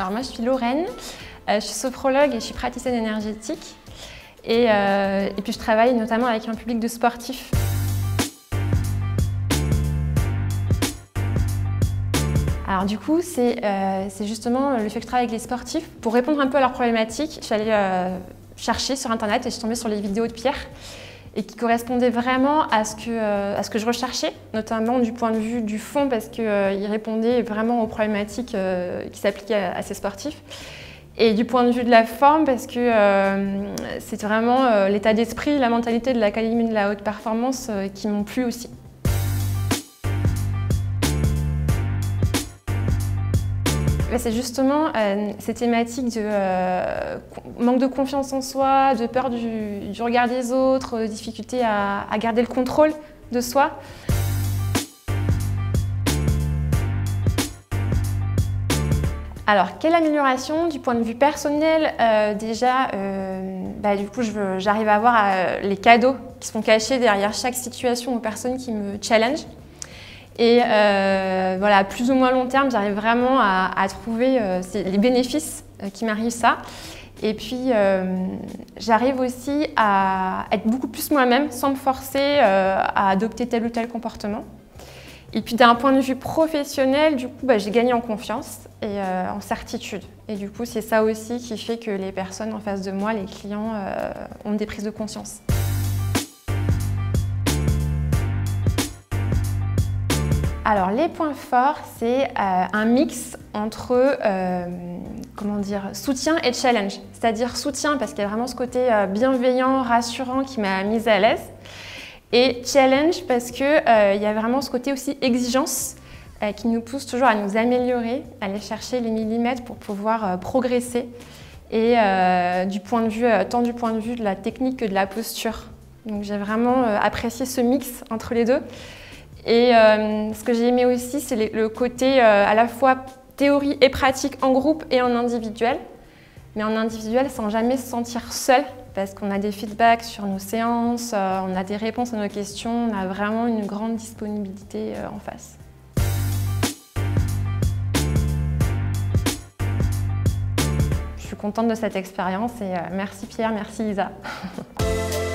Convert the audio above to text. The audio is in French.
Alors moi je suis Lorraine, euh, je suis sophrologue et je suis praticienne énergétique. Et, euh, et, puis je travaille notamment avec un public de sportifs. Alors du coup, c'est euh, justement le fait que je travaille avec les sportifs. Pour répondre un peu à leurs problématiques, je suis allée chercher sur Internet et je suis tombée sur les vidéos de Pierre et qui correspondaient vraiment à ce que, euh, à ce que je recherchais, notamment du point de vue du fond, parce qu'il euh, répondait vraiment aux problématiques euh, qui s'appliquaient à, à, ces sportifs. Et du point de vue de la forme, parce que euh, c'est vraiment l'état d'esprit, la mentalité de l'Académie de la haute performance qui m'ont plu aussi. C'est justement euh, ces thématiques de euh, manque de confiance en soi, de peur du, regard des autres, de difficulté à, garder le contrôle de soi. Alors, quelle amélioration du point de vue personnel euh, Déjà, euh, bah, du coup, j'arrive à voir euh, les cadeaux qui sont cachés derrière chaque situation ou personne qui me challenge. Et euh, voilà, plus ou moins long terme, j'arrive vraiment à, trouver euh, les bénéfices euh, qui m'arrivent ça. Et puis, j'arrive aussi à être beaucoup plus moi-même sans me forcer à adopter tel ou tel comportement. Et puis d'un point de vue professionnel, du coup, bah, j'ai gagné en confiance et en certitude. Et du coup, c'est ça aussi qui fait que les personnes en face de moi, les clients, ont des prises de conscience. Alors les points forts, c'est euh, un mix entre euh, comment dire, soutien et challenge. C'est-à-dire soutien parce qu'il y a vraiment ce côté euh, bienveillant, rassurant qui m'a mise à l'aise. Et challenge parce qu'il y a vraiment ce côté aussi exigence qui nous pousse toujours à nous améliorer, à aller chercher les millimètres pour pouvoir progresser. Et du point de vue, tant du point de vue de la technique que de la posture. Donc j'ai vraiment apprécié ce mix entre les deux. Et euh, ce que j'ai aimé aussi, c'est le côté euh, à la fois théorie et pratique en groupe et en individuel. Mais en individuel sans jamais se sentir seul, parce qu'on a des feedbacks sur nos séances, euh, on a des réponses à nos questions, on a vraiment une grande disponibilité en face. Je suis contente de cette expérience et merci Pierre, merci Isa.